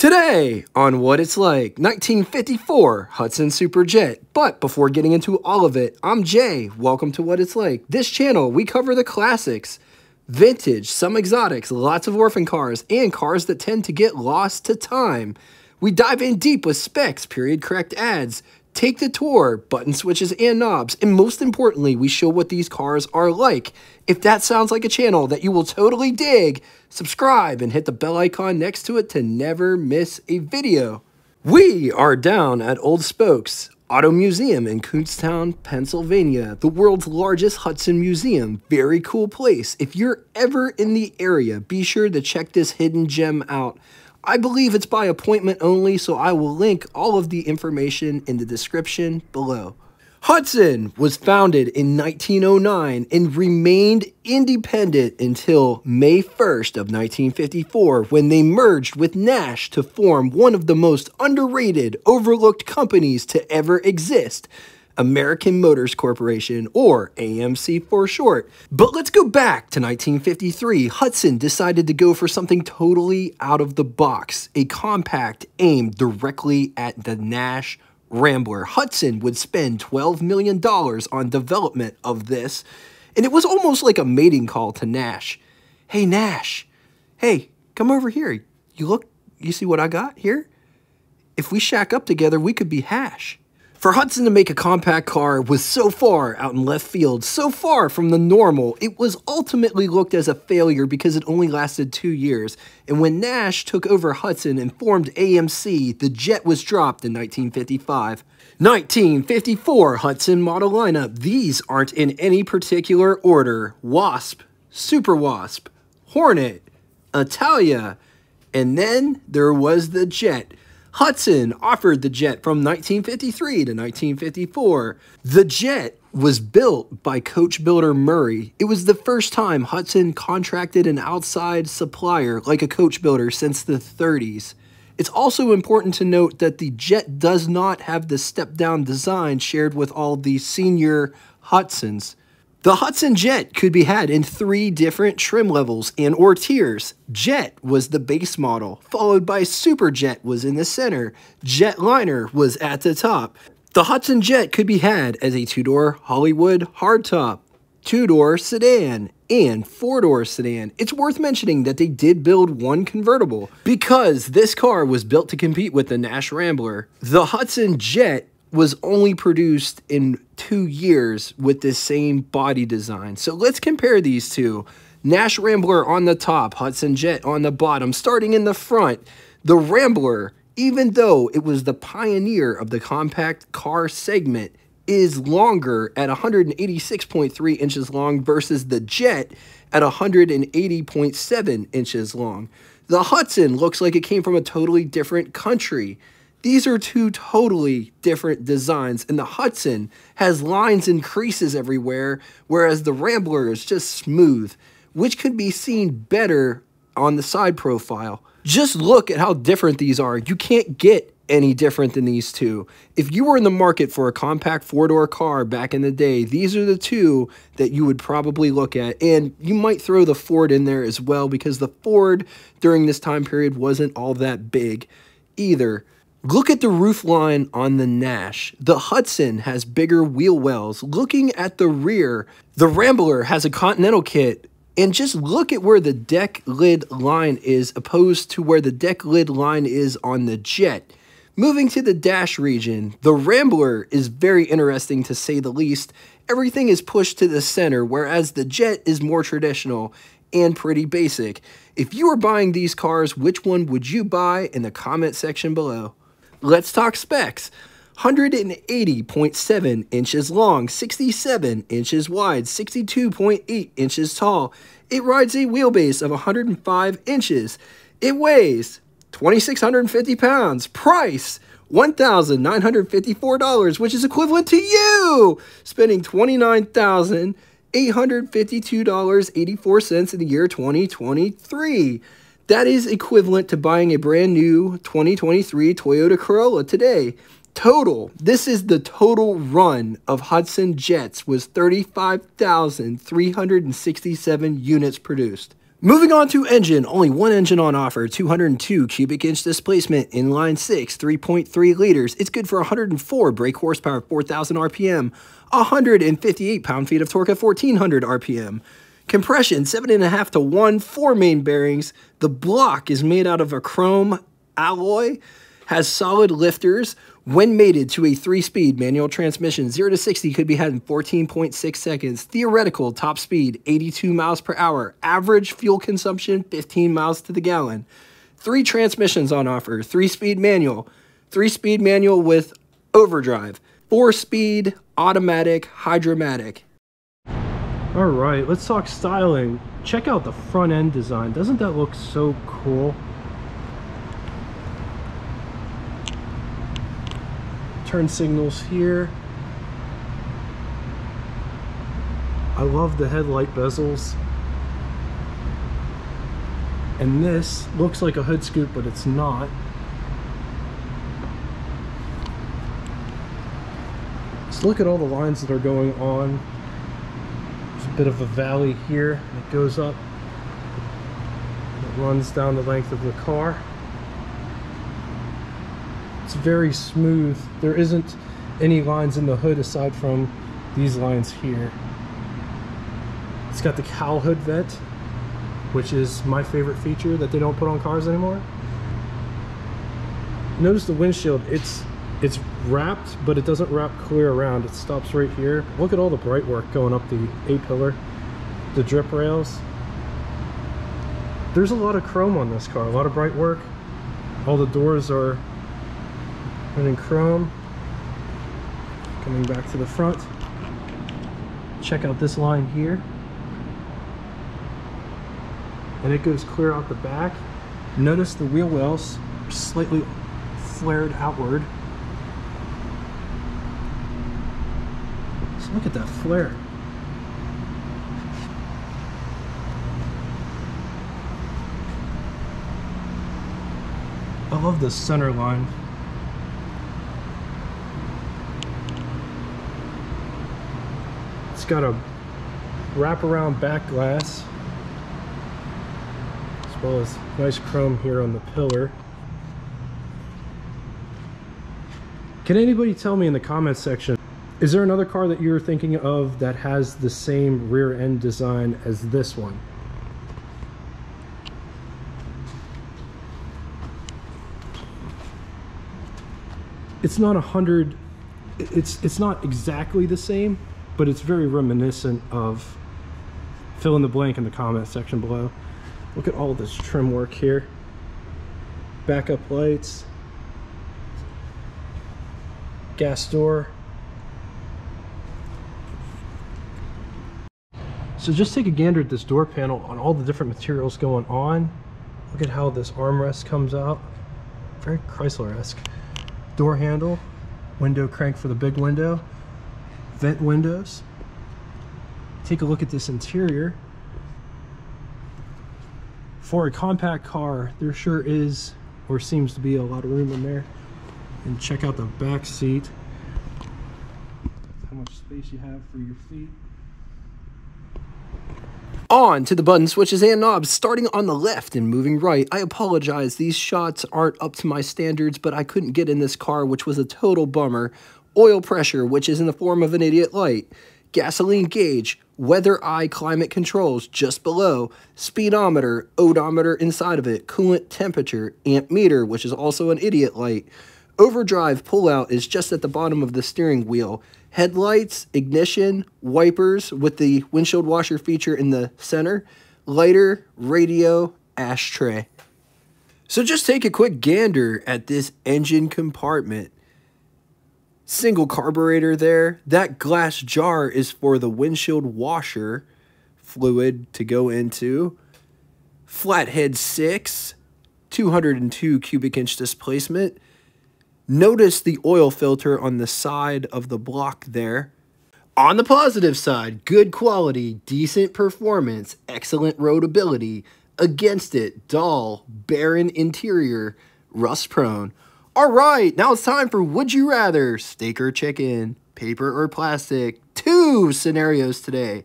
Today on What It's Like, 1954 Hudson Superjet. But before getting into all of it, I'm Jay. Welcome to What It's Like. This channel, we cover the classics, vintage, some exotics, lots of orphan cars, and cars that tend to get lost to time. We dive in deep with specs, period correct ads, take the tour, button switches and knobs, and most importantly, we show what these cars are like. If that sounds like a channel that you will totally dig, subscribe and hit the bell icon next to it to never miss a video. We are down at Old Spokes Auto Museum in Kutztown, Pennsylvania, the world's largest Hudson museum. Very cool place. If you're ever in the area, be sure to check this hidden gem out. I believe it's by appointment only, so I will link all of the information in the description below. Hudson was founded in 1909 and remained independent until May 1st of 1954 when they merged with Nash to form one of the most underrated, overlooked companies to ever exist. American Motors Corporation, or AMC for short. But let's go back to 1953. Hudson decided to go for something totally out of the box, a compact aimed directly at the Nash Rambler. Hudson would spend $12 million on development of this, and it was almost like a mating call to Nash. Hey, Nash, hey, come over here. You look, you see what I got here? If we shack up together, we could be hash. For Hudson to make a compact car was so far out in left field, so far from the normal, it was ultimately looked as a failure because it only lasted two years. And when Nash took over Hudson and formed AMC, the jet was dropped in 1955. 1954 Hudson model lineup. These aren't in any particular order. Wasp, Super Wasp, Hornet, Italia, and then there was the Jet. Hudson offered the jet from 1953 to 1954. The jet was built by coach builder Murray. It was the first time Hudson contracted an outside supplier like a coach builder since the 30s. It's also important to note that the jet does not have the step down design shared with all the senior Hudsons. The Hudson Jet could be had in three different trim levels and or tiers. Jet was the base model, followed by Super Jet was in the center. Jetliner was at the top. The Hudson Jet could be had as a two-door Hollywood hardtop, two-door sedan, and four-door sedan. It's worth mentioning that they did build one convertible because this car was built to compete with the Nash Rambler. The Hudson Jet was only produced in two years with the same body design. So let's compare these two. Nash Rambler on the top, Hudson Jet on the bottom, starting in the front. The Rambler, even though it was the pioneer of the compact car segment, is longer at 186.3 inches long versus the Jet at 180.7 inches long. The Hudson looks like it came from a totally different country. These are two totally different designs, and the Hudson has lines and creases everywhere, whereas the Rambler is just smooth, which could be seen better on the side profile. Just look at how different these are. You can't get any different than these two. If you were in the market for a compact four-door car back in the day, these are the two that you would probably look at. And you might throw the Ford in there as well because the Ford during this time period wasn't all that big either. Look at the roof line on the Nash. The Hudson has bigger wheel wells. Looking at the rear, the Rambler has a Continental kit. And just look at where the deck lid line is opposed to where the deck lid line is on the Jet. Moving to the dash region, the Rambler is very interesting to say the least. Everything is pushed to the center, whereas the Jet is more traditional and pretty basic. If you were buying these cars, which one would you buy in the comment section below? Let's talk specs. 180.7 inches long, 67 inches wide, 62.8 inches tall. It rides a wheelbase of 105 inches. It weighs 2,650 pounds. Price $1,954, which is equivalent to you spending $29,852.84 in the year 2023. That is equivalent to buying a brand new 2023 Toyota Corolla today. Total, this is the total run of Hudson Jets was 35,367 units produced. Moving on to engine, only one engine on offer, 202 cubic inch displacement, inline 6, 3.3 liters. It's good for 104 brake horsepower, 4,000 RPM, 158 pound-feet of torque at 1,400 RPM. Compression, 7.5 to 1, 4 main bearings. The block is made out of a chrome alloy, has solid lifters, when mated to a three-speed manual transmission, 0 to 60 could be had in 14.6 seconds. Theoretical top speed, 82 miles per hour. Average fuel consumption, 15 miles to the gallon. Three transmissions on offer, three-speed manual, three-speed manual with overdrive, four-speed automatic Hydra-Matic. All right, let's talk styling. Check out the front end design. Doesn't that look so cool? turn signals here. I love the headlight bezels. And this looks like a hood scoop, but it's not. Let's look at all the lines that are going on. Bit of a valley here. It goes up. It runs down the length of the car. It's very smooth. There isn't any lines in the hood aside from these lines here. It's got the cow hood vent, which is my favorite feature that they don't put on cars anymore. Notice the windshield, it's it's wrapped, but it doesn't wrap clear around. It stops right here. Look at all the bright work going up the A-pillar, the drip rails. There's a lot of chrome on this car, a lot of bright work. All the doors are running chrome coming back to the front check out this line here and it goes clear out the back notice the wheel wells are slightly flared outward look at that flare I love the center line It's got a wraparound back glass as well as nice chrome here on the pillar. Can anybody tell me in the comments section, is there another car that you're thinking of that has the same rear end design as this one? It's not a hundred, it's, it's not exactly the same, but it's very reminiscent of fill in the blank in the comment section below. Look at all this trim work here. Backup lights. Gas door. So just take a gander at this door panel on all the different materials going on. Look at how this armrest comes out. Very Chrysler-esque. Door handle, window crank for the big window vent windows. Take a look at this interior. For a compact car, there sure is or seems to be a lot of room in there. And check out the back seat. How much space you have for your feet. On to the button switches and knobs, starting on the left and moving right. I apologize, these shots aren't up to my standards, but I couldn't get in this car, which was a total bummer oil pressure, which is in the form of an idiot light, gasoline gauge, weather eye climate controls just below, speedometer, odometer inside of it, coolant temperature, amp meter, which is also an idiot light. Overdrive pullout is just at the bottom of the steering wheel. Headlights, ignition, wipers with the windshield washer feature in the center, lighter, radio, ashtray. So just take a quick gander at this engine compartment single carburetor there. That glass jar is for the windshield washer fluid to go into. Flathead 6, 202 cubic inch displacement. Notice the oil filter on the side of the block there. On the positive side, good quality, decent performance, excellent roadability. Against it, dull, barren interior, rust prone. All right, now it's time for Would You Rather, steak or chicken, paper or plastic. Two scenarios today.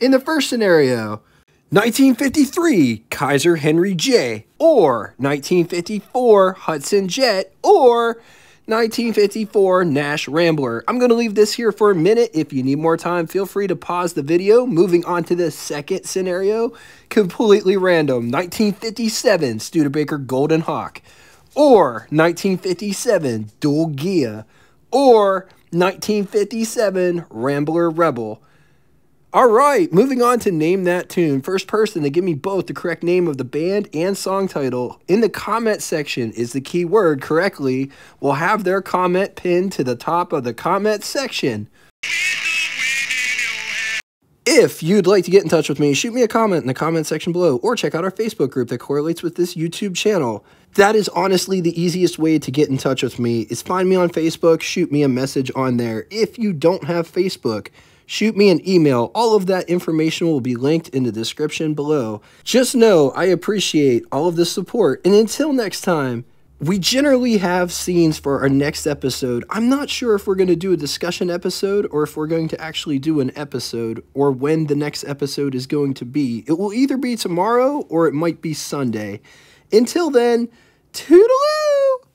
In the first scenario, 1953, Kaiser Henry J, or 1954, Hudson Jet, or 1954 Nash Rambler. I'm going to leave this here for a minute. If you need more time, feel free to pause the video. Moving on to the second scenario, completely random. 1957 Studebaker Golden Hawk, or 1957 Dual Ghia, or 1957 Rambler Rebel. All right, moving on to name that tune. First person to give me both the correct name of the band and song title in the comment section is the key word correctly will have their comment pinned to the top of the comment section. If you'd like to get in touch with me, shoot me a comment in the comment section below or check out our Facebook group that correlates with this YouTube channel. That is honestly the easiest way to get in touch with me is find me on Facebook, shoot me a message on there. If you don't have Facebook, shoot me an email. All of that information will be linked in the description below. Just know I appreciate all of the support. And until next time, we generally have scenes for our next episode. I'm not sure if we're going to do a discussion episode or if we're going to actually do an episode or when the next episode is going to be. It will either be tomorrow or it might be Sunday. Until then, toodaloo!